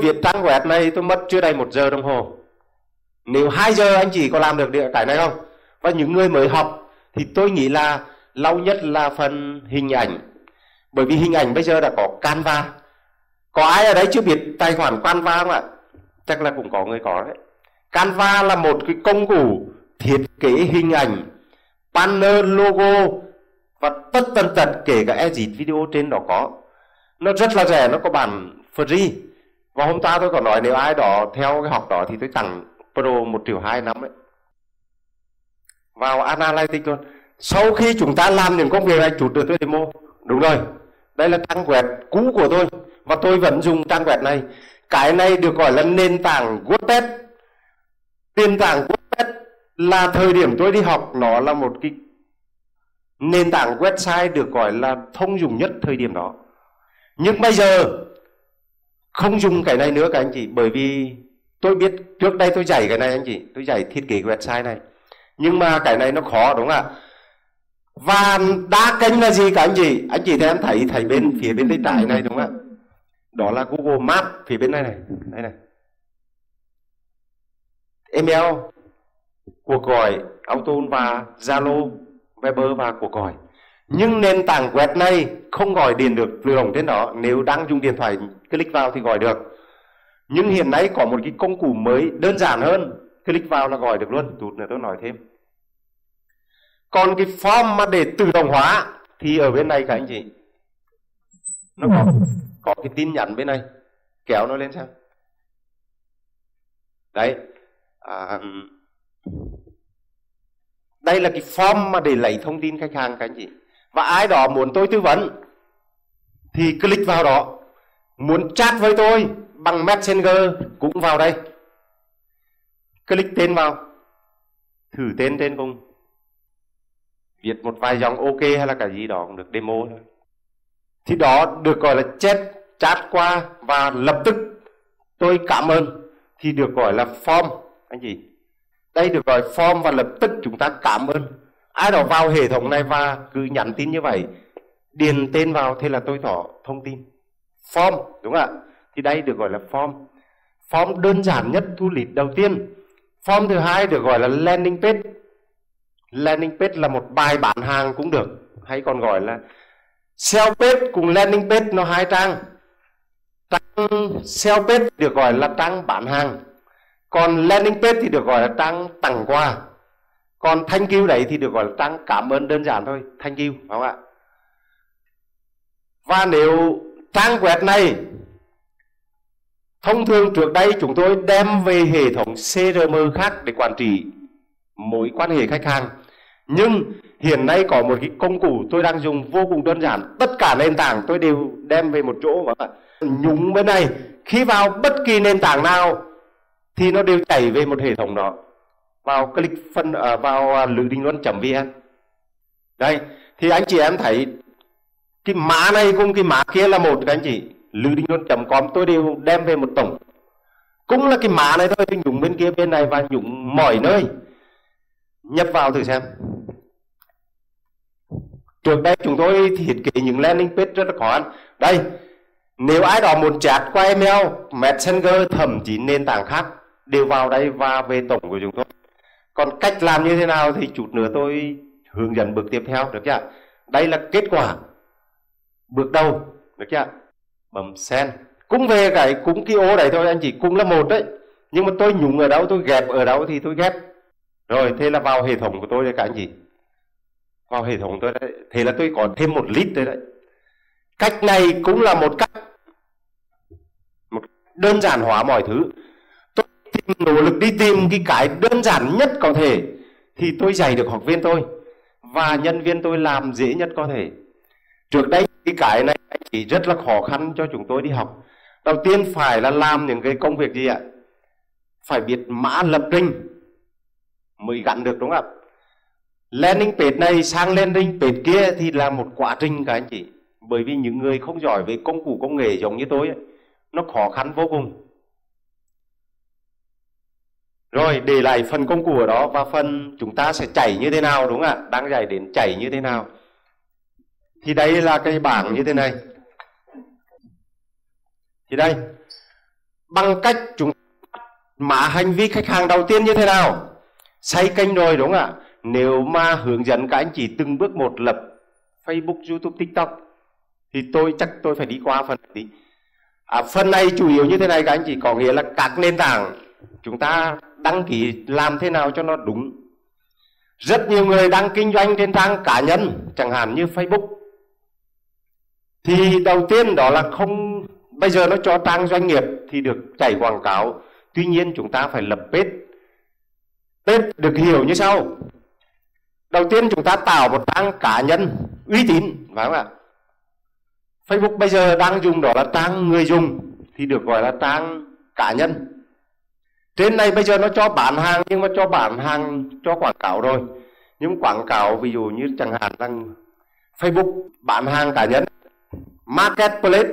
viết trang web này tôi mất chưa đầy một giờ đồng hồ. Nếu 2 giờ anh chị có làm được cái này không? Và những người mới học thì tôi nghĩ là lâu nhất là phần hình ảnh. Bởi vì hình ảnh bây giờ đã có Canva. Có ai ở đấy chưa biết tài khoản Canva không ạ? Chắc là cũng có người có đấy. Canva là một cái công cụ thiết kế hình ảnh, banner, logo và tất tần tật kể cả edit video trên đó có. Nó rất là rẻ, nó có bản free và hôm qua tôi còn nói nếu ai đó theo cái học đó thì tôi tặng pro một triệu hai năm ấy. Vào analytics luôn. Sau khi chúng ta làm những công việc này, chủ được tôi demo đúng rồi. Đây là trang web cũ của tôi. Và tôi vẫn dùng trang web này. Cái này được gọi là nền tảng WordPress. Nền tảng WordPress là thời điểm tôi đi học, nó là một cái nền tảng website được gọi là thông dụng nhất thời điểm đó. Nhưng bây giờ không dùng cái này nữa các anh chị, bởi vì tôi biết trước đây tôi dạy cái này anh chị, tôi dạy thiết kế website này. Nhưng mà cái này nó khó, đúng không ạ? Và đa kênh là gì cả anh chị? Anh chị thấy em thấy thấy bên phía bên tay trái này, đúng không ạ? Đó là Google map phía bên này này, đây này. Email cuộc gọi auto và Zalo Viber và cuộc gọi nhưng nền tảng web này không gọi điện được tự động trên đó. Nếu đang dùng điện thoại click vào thì gọi được. Nhưng hiện nay có một cái công cụ mới đơn giản hơn click vào là gọi được luôn. Tụt nữa tôi nói thêm. Còn cái form mà để tự động hóa thì ở bên này các anh chị. Nó có có cái tin nhắn bên này. Kéo nó lên xem. Đấy. À, đây là cái form mà để lấy thông tin khách hàng các anh chị và ai đó muốn tôi tư vấn, thì click vào đó. Muốn chat với tôi bằng messenger cũng vào đây. Click tên vào, thử tên trên cùng. Viết một vài dòng ok hay là cái gì đó cũng được, demo thôi. Thì đó được gọi là chat chat qua và lập tức tôi cảm ơn. Thì được gọi là form, anh chị. Đây được gọi form và lập tức chúng ta cảm ơn ai đó vào hệ thống này và cứ nhắn tin như vậy, điền tên vào thế là tôi tỏ thông tin. Form, đúng không ạ? Thì đây được gọi là form. Form đơn giản nhất thu lít đầu tiên. Form thứ hai được gọi là landing page. Landing page là một bài bán hàng cũng được, hay còn gọi là sell page cùng landing page nó hai trang. Trang sell page được gọi là trang bán hàng. Còn landing page thì được gọi là trang tặng quà còn thank you đấy thì được gọi là trang cảm ơn đơn giản thôi thank you phải không ạ? Và nếu trang web này thông thường trước đây chúng tôi đem về hệ thống CRM khác để quản trị mối quan hệ khách hàng. Nhưng hiện nay có một cái công cụ tôi đang dùng vô cùng đơn giản. Tất cả nền tảng tôi đều đem về một chỗ và nhúng bên này, khi vào bất kỳ nền tảng nào thì nó đều chảy về một hệ thống đó vào click phân uh, vào à, lữ đình luân vn. Đây thì anh chị em thấy cái mã này cùng cái mã kia là một các anh chị. Lữ đình luân com tôi đều đem về một tổng. Cũng là cái mã này thôi nhúng bên kia bên này và nhúng mọi nơi. Nhập vào thử xem. Trước đây chúng tôi thiết kế những landing page rất là khó ăn đây nếu ai đó muốn chat qua email messenger thậm chí nền tảng khác đều vào đây và về tổng của chúng tôi còn cách làm như thế nào thì chút nữa tôi hướng dẫn bước tiếp theo, được chưa? Đây là kết quả. Bước đầu, được chưa? Bấm sen cũng về cái, cũng cái ô đấy thôi anh chị, cũng là một đấy. Nhưng mà tôi nhúng ở đâu, tôi ghép ở đâu thì tôi ghép. Rồi, thế là vào hệ thống của tôi đấy cả anh chị. Vào hệ thống tôi đấy. Thế là tôi có thêm một lít đấy đấy. Cách này cũng là một cách, một đơn giản hóa mọi thứ nỗ lực đi tìm cái cái đơn giản nhất có thể thì tôi dạy được học viên tôi và nhân viên tôi làm dễ nhất có thể. Trước đây cái cái này chỉ rất là khó khăn cho chúng tôi đi học. Đầu tiên phải là làm những cái công việc gì ạ? Phải biết mã lập trình mới gắn được đúng không ạ? Landing page này sang landing page kia thì là một quá trình các anh chị. Bởi vì những người không giỏi về công cụ công nghệ giống như tôi ấy, nó khó khăn vô cùng rồi để lại phần công cụ ở đó và phần chúng ta sẽ chảy như thế nào đúng không ạ? Đang dạy đến chảy như thế nào. Thì đây là cái bảng như thế này. Thì đây bằng cách chúng mã hành vi khách hàng đầu tiên như thế nào? Xây kênh rồi đúng không ạ? Nếu mà hướng dẫn các anh chị từng bước một lập Facebook, YouTube, TikTok thì tôi chắc tôi phải đi qua phần này à, phần này chủ yếu như thế này các anh chị có nghĩa là các nền tảng chúng ta đăng ký làm thế nào cho nó đúng. Rất nhiều người đang kinh doanh trên trang cá nhân, chẳng hạn như Facebook. Thì đầu tiên đó là không, bây giờ nó cho trang doanh nghiệp thì được chạy quảng cáo. Tuy nhiên chúng ta phải lập page. Page được hiểu như sau. Đầu tiên chúng ta tạo một trang cá nhân uy tín, phải không ạ? Facebook bây giờ đang dùng đó là trang người dùng, thì được gọi là trang cá nhân trên này bây giờ nó cho bán hàng, nhưng mà cho bán hàng, cho quảng cáo rồi. Nhưng quảng cáo ví dụ như chẳng hạn rằng Facebook bán hàng cá nhân, marketplace